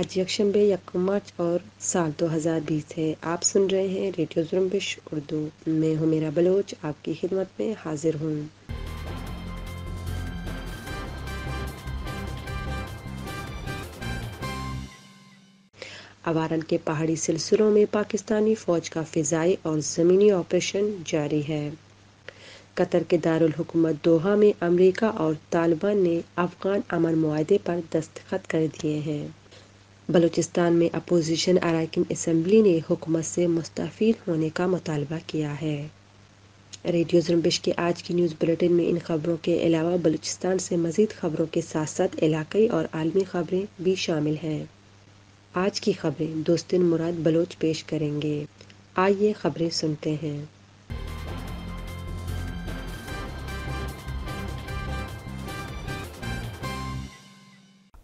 آج یکشنبے یکم مارچ اور سال دو ہزار بیس ہے۔ آپ سن رہے ہیں ریڈیو زرمبش اردو۔ میں ہوں میرا بلوچ۔ آپ کی خدمت میں حاضر ہوں۔ اوارن کے پہاڑی سلسلوں میں پاکستانی فوج کا فضائی اور زمینی آپریشن جاری ہے۔ قطر کے دارالحکومت دوحہ میں امریکہ اور طالبان نے افغان امن معاہدے پر دستخط کر دیے ہیں۔ بلوچستان میں اپوزیشن اراکین اسمبلی نے حکومت سے مستفید ہونے کا مطالبہ کیا ہے۔ ریڈیو زرمبش کے آج کی نیوز بلیٹن میں ان خبروں کے علاوہ بلوچستان سے مزید خبروں کے ساتھ ساتھ علاقائی اور عالمی خبریں بھی شامل ہیں۔ آج کی خبریں دوستن مراد بلوچ پیش کریں گے۔ آئیے خبریں سنتے ہیں۔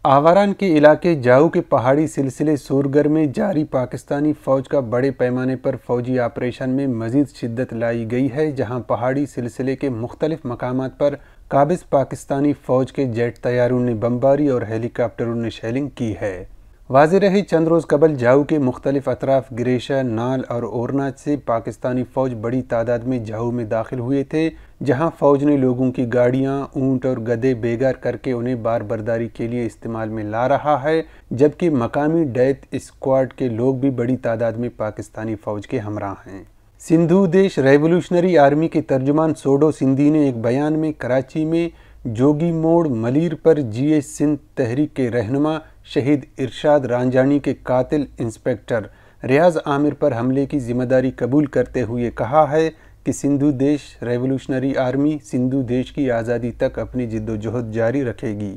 آواران کے علاقے جاؤ کے پہاڑی سلسلے سورگر میں جاری پاکستانی فوج کا بڑے پیمانے پر فوجی آپریشن میں مزید شدت لائی گئی ہے، جہاں پہاڑی سلسلے کے مختلف مقامات پر قابض پاکستانی فوج کے جیٹ طیاروں نے بمباری اور ہیلی کاپٹروں نے شیلنگ کی ہے۔ واضح رہی چند روز قبل جاؤ کے مختلف اطراف گریشا، نال اور اورناچ سے پاکستانی فوج بڑی تعداد میں جاؤ میں داخل ہوئے تھے، جہاں فوج نے لوگوں کی گاڑیاں، اونٹ اور گدے بیگار کر کے انہیں بار برداری کے لیے استعمال میں لا رہا ہے، جبکہ مقامی ڈیتھ اسکواڈ کے لوگ بھی بڑی تعداد میں پاکستانی فوج کے ہمراہ ہیں۔ سندھو دیش ریولوشنری آرمی کے ترجمان سوڈو سندھی نے ایک بیان میں کراچی میں جوگی موڑ ملیر پر جی ایس سندھ تحریک کے رہنما شہید ارشاد رانجانی کے قاتل انسپیکٹر ریاض عامر پر حملے کی ذمہ داری قبول کرتے ہوئے کہا ہے کہ سندھو دیش ریولوشنری آرمی سندھو دیش کی آزادی تک اپنی جد و جہد جاری رکھے گی۔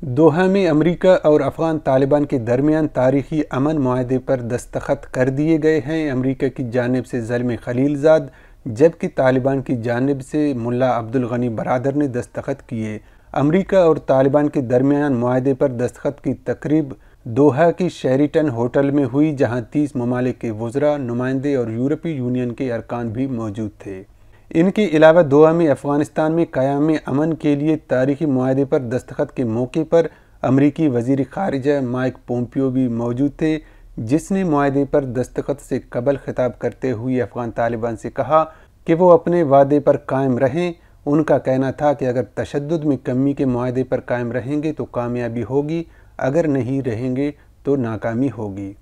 دوحہ میں امریکہ اور افغان طالبان کے درمیان تاریخی امن معاہدے پر دستخط کر دیے گئے ہیں۔ امریکہ کی جانب سے ظلم خلیل زاد، جبکہ طالبان کی جانب سے ملا عبدالغنی برادر نے دستخط کیے۔ امریکہ اور طالبان کے درمیان معاہدے پر دستخط کی تقریب دوحہ کی شیریٹن ہوٹل میں ہوئی، جہاں تیس ممالک کے وزراء نمائندے اور یورپی یونین کے ارکان بھی موجود تھے۔ ان کے علاوہ دوحہ میں افغانستان میں قیام امن کے لیے تاریخی معاہدے پر دستخط کے موقع پر امریکی وزیر خارجہ مائک پومپیو بھی موجود تھے، جس نے معاہدے پر دستخط سے قبل خطاب کرتے ہوئے افغان طالبان سے کہا کہ وہ اپنے وعدے پر قائم رہیں۔ ان کا کہنا تھا کہ اگر تشدد میں کمی کے معاہدے پر قائم رہیں گے تو کامیابی ہوگی، اگر نہیں رہیں گے تو ناکامی ہوگی۔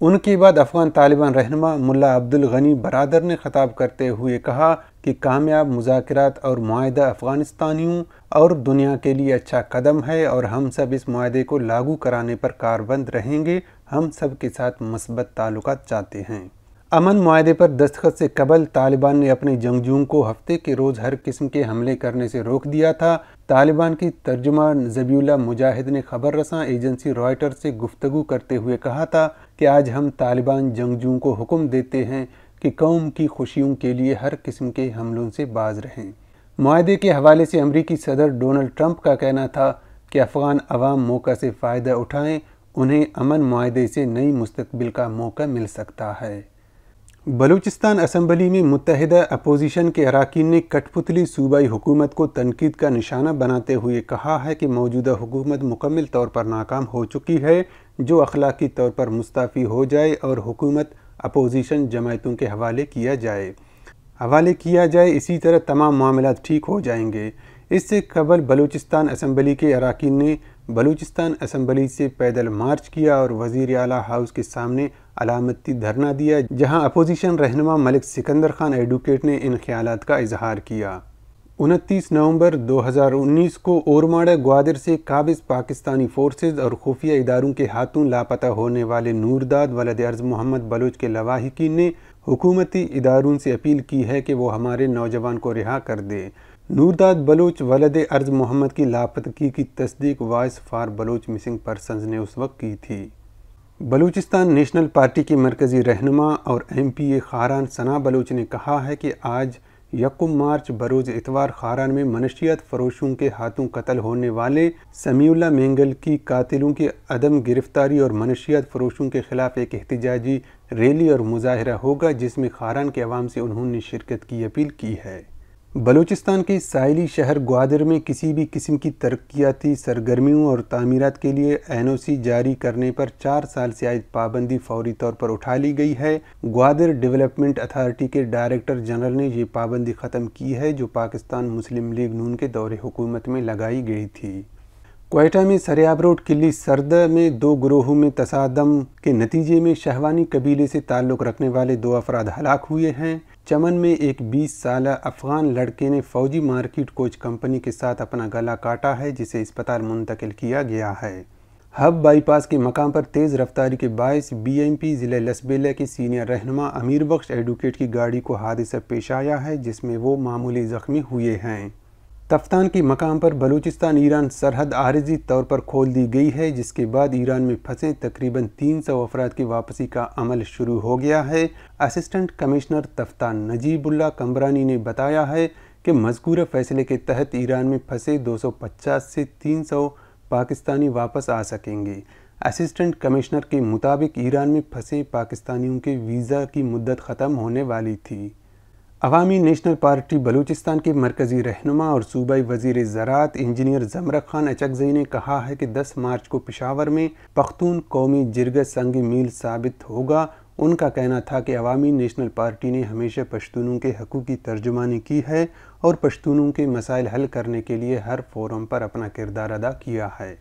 ان کے بعد افغان طالبان رہنما ملا عبدالغنی برادر نے خطاب کرتے ہوئے کہا کہ کامیاب مذاکرات اور معاہدہ افغانستانیوں اور دنیا کے لیے اچھا قدم ہے اور ہم سب اس معاہدے کو لاگو کرانے پر کاربند رہیں گے۔ ہم سب کے ساتھ مثبت تعلقات چاہتے ہیں۔ امن معاہدے پر دستخط سے قبل طالبان نے اپنے جنگجوؤں کو ہفتے کے روز ہر قسم کے حملے کرنے سے روک دیا تھا۔ طالبان کی ترجمان زبی اللہ مجاہد نے خبر رساں ایجنسی رائٹر سے گفتگو کرتے ہوئے کہا تھا کہ آج ہم طالبان جنگجوؤں کو حکم دیتے ہیں کہ قوم کی خوشیوں کے لیے ہر قسم کے حملوں سے باز رہیں۔ معاہدے کے حوالے سے امریکی صدر ڈونلڈ ٹرمپ کا کہنا تھا کہ افغان عوام موقع سے فائدہ اٹھائیں، انہیں امن معاہدے سے نئی مستقبل کا موقع مل سکتا ہے۔ بلوچستان اسمبلی میں متحدہ اپوزیشن کے اراکین نے کٹ پتلی صوبائی حکومت کو تنقید کا نشانہ بناتے ہوئے کہا ہے کہ موجودہ حکومت مکمل طور پر ناکام ہو چکی ہے، جو اخلاقی طور پر مستعفی ہو جائے اور حکومت اپوزیشن جماعتوں کے حوالے کیا جائے۔ حوالے کیا جائے، اسی طرح تمام معاملات ٹھیک ہو جائیں گے۔ اس سے قبل بلوچستان اسمبلی کے اراکین نے بلوچستان اسمبلی سے پیدل مارچ کیا اور وزیر اعلیٰ ہاؤس کے سامنے علامتی دھرنا دیا، جہاں اپوزیشن رہنما ملک سکندر خان ایڈوکیٹ نے ان خیالات کا اظہار کیا۔ انتیس نومبر دو ہزار انیس کو اورماڑا گوادر سے قابض پاکستانی فورسز اور خفیہ اداروں کے ہاتھوں لاپتہ ہونے والے نورداد ولد ارض محمد بلوچ کے لواحقین نے حکومتی اداروں سے اپیل کی ہے کہ وہ ہمارے نوجوان کو رہا کر دے نورداد بلوچ ولد ارض محمد کی لاپتگی کی تصدیق voice for Baloch missing persons نے اس وقت کی تھی۔ بلوچستان نیشنل پارٹی کے مرکزی رہنما اور M P A Kharan Sana Baloch نے کہا ہے کہ آج یکم مارچ بروز اتوار خاران میں منشیات فروشوں کے ہاتھوں قتل ہونے والے سمیع اللہ مینگل کی قاتلوں کی عدم گرفتاری اور منشیات فروشوں کے خلاف ایک احتجاجی ریلی اور مظاہرہ ہوگا جس میں خاران کے عوام سے انہوں نے شرکت کی اپیل کی ہے۔ بلوچستان کے ساحلی شہر گوادر میں کسی بھی قسم کی ترقیاتی سرگرمیوں اور تعمیرات کے لیے این او سی جاری کرنے پر چار سال سے عائد پابندی فوری طور پر اٹھا لی گئی ہے۔ گوادر ڈیولپمنٹ اتھارٹی کے ڈائریکٹر جنرل نے یہ پابندی ختم کی ہے جو پاکستان مسلم لیگ نون کے دور حکومت میں لگائی گئی تھی۔ کوئٹہ میں سریاب روڈ کلی سردہ میں دو گروہوں میں تصادم کے نتیجے میں شہوانی قبیلے سے تعلق رکھنے والے دو افراد ہلاک ہوئے ہیں۔ چمن میں ایک بیس سالہ افغان لڑکے نے فوجی مارکیٹ کوچ کمپنی کے ساتھ اپنا گلا کاٹا ہے، جسے اسپتال منتقل کیا گیا ہے۔ ہب بائی پاس کے مقام پر تیز رفتاری کے باعث بی ایم پی ضلع لسبیلہ کے سینئر رہنما امیر بخش ایڈوکیٹ کی گاڑی کو حادثہ پیش آیا ہے، جس میں وہ معمولی زخمی ہوئے ہیں۔ تفتان کی مقام پر بلوچستان ایران سرحد عارضی طور پر کھول دی گئی ہے، جس کے بعد ایران میں پھنسے تقریباً تین سو افراد کی واپسی کا عمل شروع ہو گیا ہے۔ اسسٹنٹ کمشنر تفتان نجیب اللہ کمبرانی نے بتایا ہے کہ مذکورہ فیصلے کے تحت ایران میں پھنسے دو سو پچاس سے تین سو پاکستانی واپس آ سکیں گے۔ اسسٹنٹ کمشنر کے مطابق ایران میں پھنسے پاکستانیوں کے ویزا کی مدت ختم ہونے والی تھی۔ عوامی نیشنل پارٹی بلوچستان کے مرکزی رہنما اور صوبائی وزیر زراعت انجینئر زمرک خان اچکزئی نے کہا ہے کہ دس مارچ کو پشاور میں پختون قومی جرگہ سنگ میل ثابت ہوگا۔ ان کا کہنا تھا کہ عوامی نیشنل پارٹی نے ہمیشہ پشتونوں کے حقوق کی ترجمانی کی ہے اور پشتونوں کے مسائل حل کرنے کے لیے ہر فورم پر اپنا کردار ادا کیا ہے۔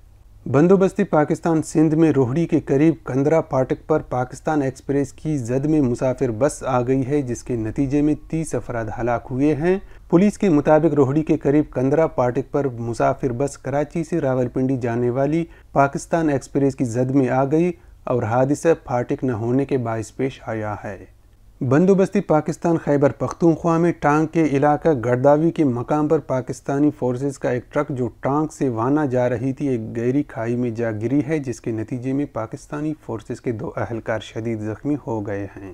بندوبستی پاکستان سندھ میں روہڑی کے قریب کندرا پاٹک پر پاکستان ایکسپریس کی زد میں مسافر بس آ گئی ہے، جس کے نتیجے میں تیس افراد ہلاک ہوئے ہیں۔ پولیس کے مطابق روہڑی کے قریب کندرا پاٹک پر مسافر بس کراچی سے راول پنڈی جانے والی پاکستان ایکسپریس کی زد میں آ گئی اور حادثہ پھاٹک نہ ہونے کے باعث پیش آیا ہے۔ بندوبستی پاکستان خیبر پختونخوا میں ٹانک کے علاقہ گرداوی کے مقام پر پاکستانی فورسز کا ایک ٹرک جو ٹانک سے وانا جا رہی تھی، ایک گہری کھائی میں جا گری ہے، جس کے نتیجے میں پاکستانی فورسز کے دو اہلکار شدید زخمی ہو گئے ہیں۔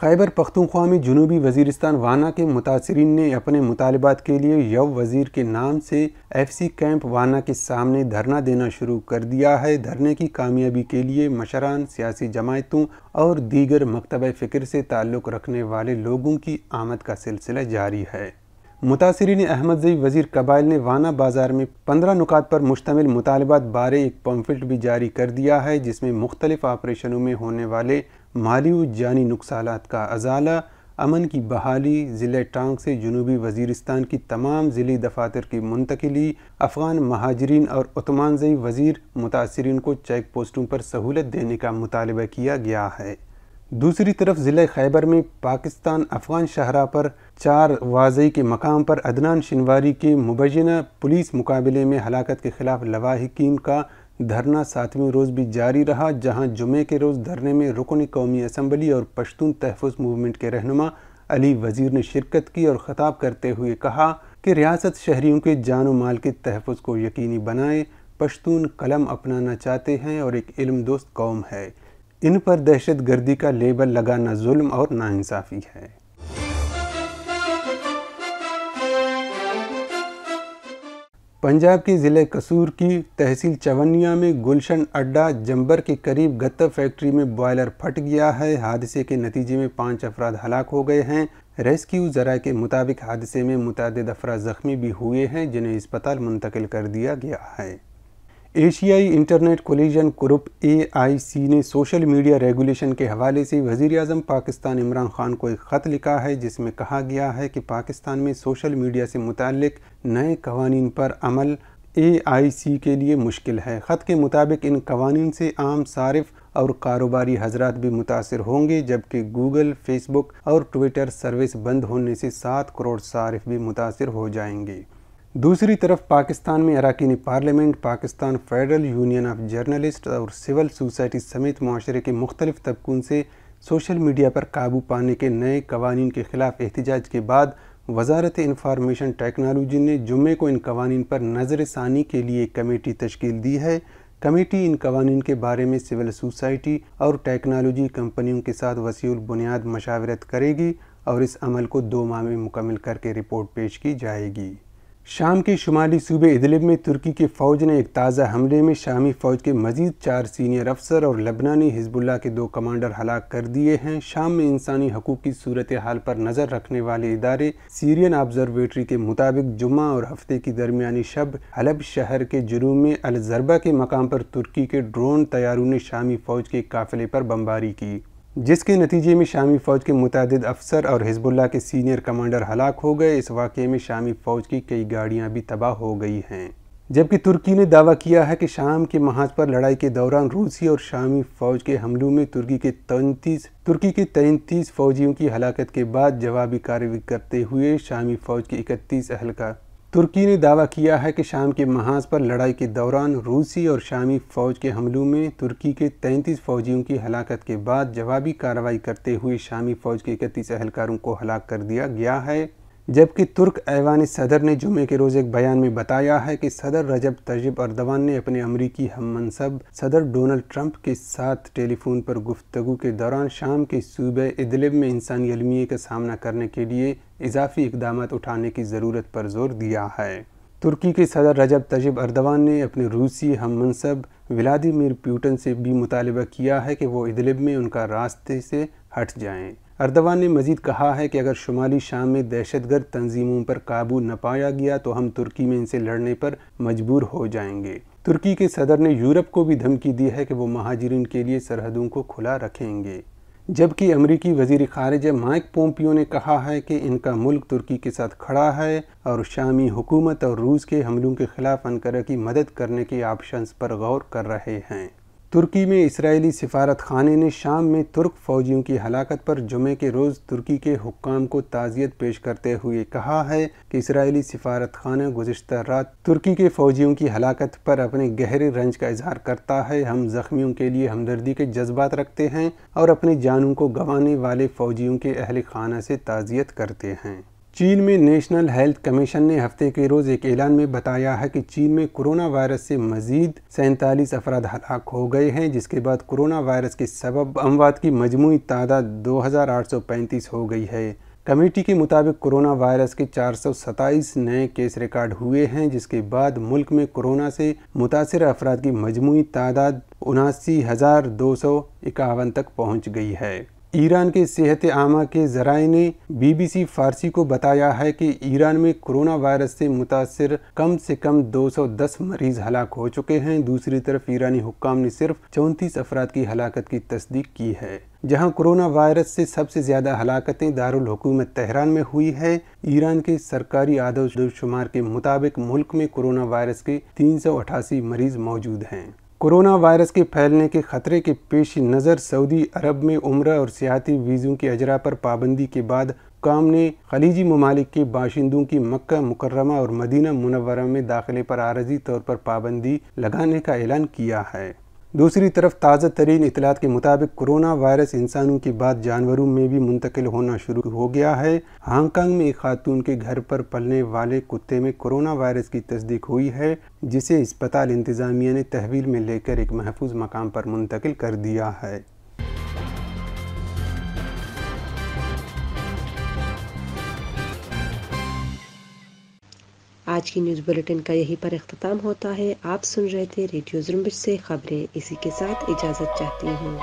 خیبر پختونخوا میں جنوبی وزیرستان وانا کے متاثرین نے اپنے مطالبات کے لیے یو وزیر کے نام سے ایف سی کیمپ وانا کے سامنے دھرنا دینا شروع کر دیا ہے۔ دھرنے کی کامیابی کے لیے مشران، سیاسی جماعتوں اور دیگر مکتبہ فکر سے تعلق رکھنے والے لوگوں کی آمد کا سلسلہ جاری ہے۔ متاثرین احمد زئی وزیر قبائل نے وانا بازار میں پندرہ نکات پر مشتمل مطالبات بارے ایک پمفلٹ بھی جاری کر دیا ہے، جس میں مختلف آپریشنوں میں ہونے والے مالی و جانی نقصانات کا ازالہ، امن کی بحالی، ضلع ٹانگ سے جنوبی وزیرستان کی تمام ضلعی دفاتر کی منتقلی، افغان مہاجرین اور عثمان زئی وزیر متاثرین کو چیک پوسٹوں پر سہولت دینے کا مطالبہ کیا گیا ہے۔ دوسری طرف ضلع خیبر میں پاکستان افغان شہرہ پر چار واضح کے مقام پر ادنان شنواری کے مبینہ پولیس مقابلے میں ہلاکت کے خلاف لواحقین کا دھرنا ساتویں روز بھی جاری رہا، جہاں جمعے کے روز دھرنے میں رکن قومی اسمبلی اور پشتون تحفظ موومنٹ کے رہنما علی وزیر نے شرکت کی اور خطاب کرتے ہوئے کہا کہ ریاست شہریوں کے جان و مال کے تحفظ کو یقینی بنائے، پشتون قلم اپنانا چاہتے ہیں اور ایک علم دوست قوم ہے۔ ان پر دہشت گردی کا لیبل لگانا ظلم اور ناانصافی ہے۔ پنجاب کے ضلع قصور کی تحصیل چونیا میں گلشن اڈا جمبر کے قریب گتہ فیکٹری میں بوائلر پھٹ گیا ہے۔ حادثے کے نتیجے میں پانچ افراد ہلاک ہو گئے ہیں۔ ریسکیو ذرائع کے مطابق حادثے میں متعدد افراد زخمی بھی ہوئے ہیں، جنہیں اسپتال منتقل کر دیا گیا ہے۔ ایشیائی internet coalition group A I C نے سوشل میڈیا ریگولیشن کے حوالے سے وزیر اعظم پاکستان عمران خان کو ایک خط لکھا ہے، جس میں کہا گیا ہے کہ پاکستان میں سوشل میڈیا سے متعلق نئے قوانین پر عمل اے آئی سی کے لیے مشکل ہے۔ خط کے مطابق، ان قوانین سے عام صارف اور کاروباری حضرات بھی متاثر ہوں گے، جبکہ گوگل، فیس بک اور ٹویٹر سروس بند ہونے سے سات کروڑ صارف بھی متاثر ہو جائیں گے۔ دوسری طرف پاکستان میں اراکین parliament, Pakistan federal union of journalist اور سول سوسائٹی سمیت معاشرے کے مختلف طبقوں سے سوشل میڈیا پر قابو پانے کے نئے قوانین کے خلاف احتجاج کے بعد وزارت انفارمیشن ٹیکنالوجی نے جمعے کو ان قوانین پر نظر ثانی کے لیے کمیٹی تشکیل دی ہے۔ کمیٹی ان قوانین کے بارے میں سول سوسائٹی اور ٹیکنالوجی کمپنیوں کے ساتھ وسیع البنیاد مشاورت کرے گی اور اس عمل کو دو ماہ میں مکمل کر کے رپورٹ پیش کی جائے گی۔ شام کے شمالی صوبے ادلب میں ترکی کے فوج نے ایک تازہ حملے میں شامی فوج کے مزید چار سینئر افسر اور لبنانی حزب اللہ کے دو کمانڈر ہلاک کر دیے ہیں۔ شام میں انسانی حقوق کی صورتحال پر نظر رکھنے والے ادارے سیرین آبزرویٹری کے مطابق جمعہ اور ہفتے کی درمیانی شب حلب شہر کے جنوب میں الزربہ کے مقام پر ترکی کے ڈرون طیاروں نے شامی فوج کے قافلے پر بمباری کی۔ جس کے نتیجے میں شامی فوج کے متعدد افسر اور حزب اللہ کے سینئر کمانڈر ہلاک ہو گئے، اس واقعے میں شامی فوج کی کئی گاڑیاں بھی تباہ ہو گئی ہیں۔ جبکہ ترکی نے دعویٰ کیا ہے کہ شام کے محاذ پر لڑائی کے دوران روسی اور شامی فوج کے حملوں میں ترکی کے تینتیس، ترکی کے تینتیس فوجیوں کی ہلاکت کے بعد جوابی کارروائی کرتے ہوئے شامی فوج کے اکتیس اہلکار ترکی نے دعویٰ کیا ہے کہ شام کے محاذ پر لڑائی کے دوران روسی اور شامی فوج کے حملوں میں ترکی کے تینتیس فوجیوں کی ہلاکت کے بعد جوابی کارروائی کرتے ہوئے شامی فوج کے اکتیس اہلکاروں کو ہلاک کر دیا گیا ہے۔ جبکہ ترک ایوان صدر نے جمعے کے روز ایک بیان میں بتایا ہے کہ صدر رجب تجب اردوان نے اپنے امریکی ہم منصب صدر ڈونلڈ ٹرمپ کے ساتھ ٹیلی فون پر گفتگو کے دوران شام کے صوبہ ادلب میں انسانی علمیے کا سامنا کرنے کے لیے اضافی اقدامات اٹھانے کی ضرورت پر زور دیا ہے۔ ترکی کے صدر رجب تجب اردوان نے اپنے روسی ہم منصب ولادیمیر پیوٹن سے بھی مطالبہ کیا ہے کہ وہ ادلب میں ان کا راستے سے ہٹ جائیں۔ اردوان نے مزید کہا ہے کہ اگر شمالی شام میں دہشت گرد تنظیموں پر قابو نہ پایا گیا تو ہم ترکی میں ان سے لڑنے پر مجبور ہو جائیں گے۔ ترکی کے صدر نے یورپ کو بھی دھمکی دی ہے کہ وہ مہاجرین کے لیے سرحدوں کو کھلا رکھیں گے۔ جبکہ امریکی وزیر خارجہ مائک پومپیو نے کہا ہے کہ ان کا ملک ترکی کے ساتھ کھڑا ہے اور شامی حکومت اور روس کے حملوں کے خلاف انکرہ کی مدد کرنے کے آپشنز پر غور کر رہے ہیں۔ ترکی میں اسرائیلی سفارت خانے نے شام میں ترک فوجیوں کی ہلاکت پر جمعے کے روز ترکی کے حکام کو تعزیت پیش کرتے ہوئے کہا ہے کہ اسرائیلی سفارت خانہ گزشتہ رات ترکی کے فوجیوں کی ہلاکت پر اپنے گہرے رنج کا اظہار کرتا ہے۔ ہم زخمیوں کے لیے ہمدردی کے جذبات رکھتے ہیں اور اپنے جانوں کو گنوانے والے فوجیوں کے اہل خانہ سے تعزیت کرتے ہیں۔ چین میں نیشنل ہیلتھ کمیشن نے ہفتے کے روز ایک اعلان میں بتایا ہے کہ چین میں کرونا وائرس سے مزید سینتالیس افراد ہلاک ہو گئے ہیں، جس کے بعد کرونا وائرس کے سبب اموات کی مجموعی تعداد دو ہزار آٹھ سو پینتیس ہو گئی ہے۔ کمیٹی کے مطابق کرونا وائرس کے چار سو ستائیس نئے کیس ریکارڈ ہوئے ہیں، جس کے بعد ملک میں کرونا سے متاثر افراد کی مجموعی تعداد اناسی ہزار دو سو اکاون تک پہنچ گئی ہے۔ ایران کے صحت عامہ کے ذرائع نے بی بی سی فارسی کو بتایا ہے کہ ایران میں کرونا وائرس سے متاثر کم سے کم دو سو دس مریض ہلاک ہو چکے ہیں۔ دوسری طرف ایرانی حکام نے صرف چونتیس افراد کی ہلاکت کی تصدیق کی ہے۔ جہاں کرونا وائرس سے سب سے زیادہ ہلاکتیں دارالحکومت تہران میں ہوئی ہے ایران کے سرکاری آدھو شمار کے مطابق ملک میں کرونا وائرس کے تین سو اٹھاسی مریض موجود ہیں۔ کرونا وائرس کے پھیلنے کے خطرے کے پیش نظر سعودی عرب میں عمرہ اور سیاحتی ویزوں کے اجرا پر پابندی کے بعد کام نے خلیجی ممالک کے باشندوں کی مکہ مکرمہ اور مدینہ منورہ میں داخلے پر عارضی طور پر پابندی لگانے کا اعلان کیا ہے۔ دوسری طرف تازہ ترین اطلاعات کے مطابق کرونا وائرس انسانوں کی بات جانوروں میں بھی منتقل ہونا شروع ہو گیا ہے۔ ہانگ کانگ میں ایک خاتون کے گھر پر پلنے والے کتے میں کرونا وائرس کی تصدیق ہوئی ہے، جسے اسپتال انتظامیہ نے تحویل میں لے کر ایک محفوظ مقام پر منتقل کر دیا ہے۔ آج کی نیوز بلٹن کا یہی پر اختتام ہوتا ہے۔ آپ سن رہے تھے ریڈیو زرمبش سے خبریں، اسی کے ساتھ اجازت چاہتی ہوں۔